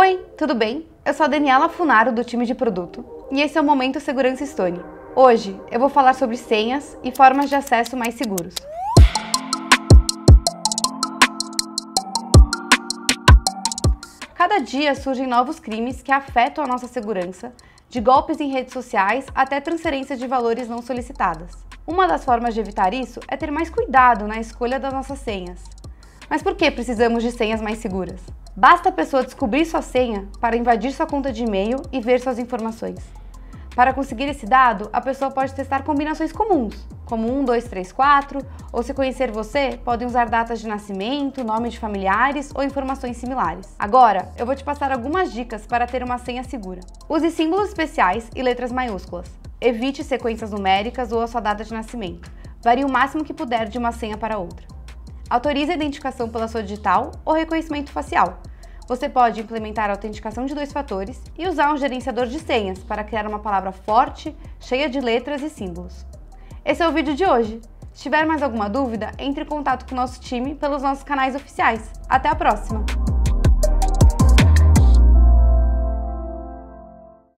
Oi, tudo bem? Eu sou a Daniela Funaro do time de produto e esse é o Momento Segurança Stone. Hoje eu vou falar sobre senhas e formas de acesso mais seguros. Cada dia surgem novos crimes que afetam a nossa segurança, de golpes em redes sociais até transferência de valores não solicitadas. Uma das formas de evitar isso é ter mais cuidado na escolha das nossas senhas. Mas por que precisamos de senhas mais seguras? Basta a pessoa descobrir sua senha para invadir sua conta de e-mail e ver suas informações. Para conseguir esse dado, a pessoa pode testar combinações comuns, como 1, 2, 3, 4, ou se conhecer você, podem usar datas de nascimento, nome de familiares ou informações similares. Agora, eu vou te passar algumas dicas para ter uma senha segura. Use símbolos especiais e letras maiúsculas. Evite sequências numéricas ou a sua data de nascimento. Varie o máximo que puder de uma senha para outra. Autorize a identificação pela sua digital ou reconhecimento facial. Você pode implementar a autenticação de dois fatores e usar um gerenciador de senhas para criar uma palavra forte, cheia de letras e símbolos. Esse é o vídeo de hoje. Se tiver mais alguma dúvida, entre em contato com o nosso time pelos nossos canais oficiais. Até a próxima!